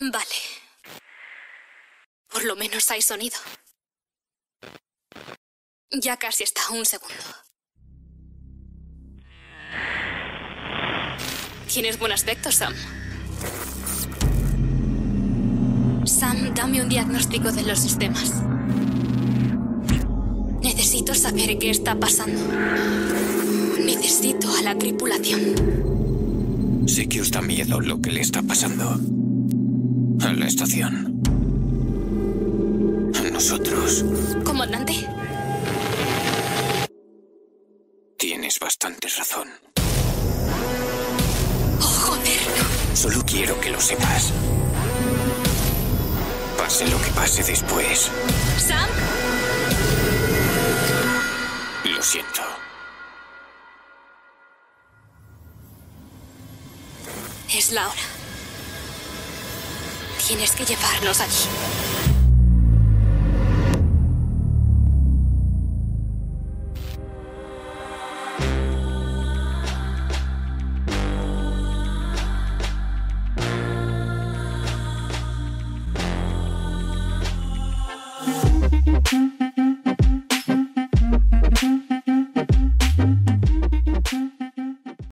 Vale. Por lo menos hay sonido. Ya casi está, un segundo. Tienes buen aspecto, Sam. Sam, dame un diagnóstico de los sistemas. Necesito saber qué está pasando. Necesito a la tripulación. Sé que os da miedo lo que le está pasando. A la estación. A nosotros. Comandante, Tienes bastante razón. oh, joder. Solo quiero que lo sepas. Pase lo que pase después. Sam, Lo siento. es la hora. Tienes que llevarnos allí. Thank